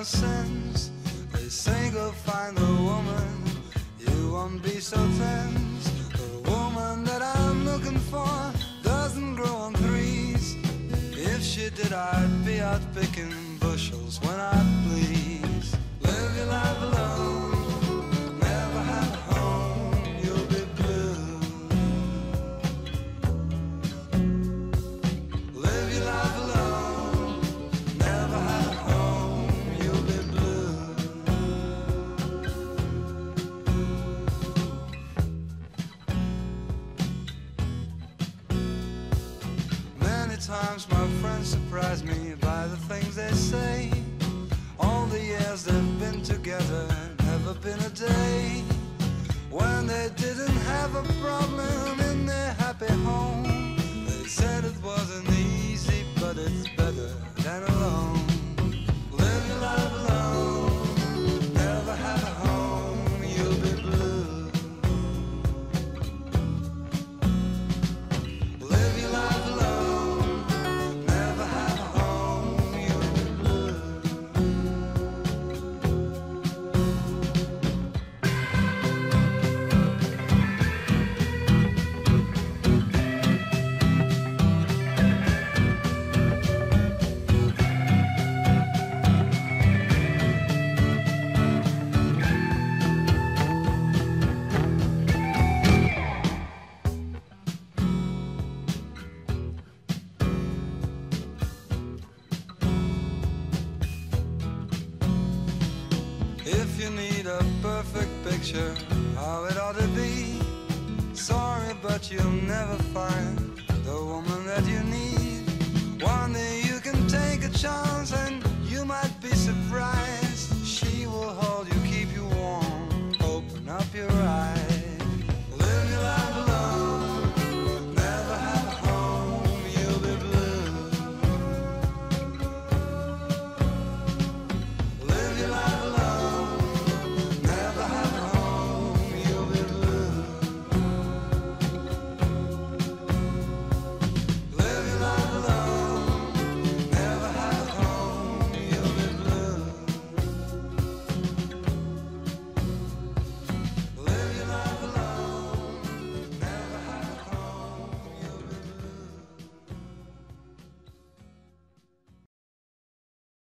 no sense. They say go find a woman, you won't be so tense. The woman that I'm looking for doesn't grow on trees. If she did, I'd be out picking times my friends surprise me you need a perfect picture how it ought to be, sorry, but you'll never find the woman that you need. One day you can take a chance and you might be surprised.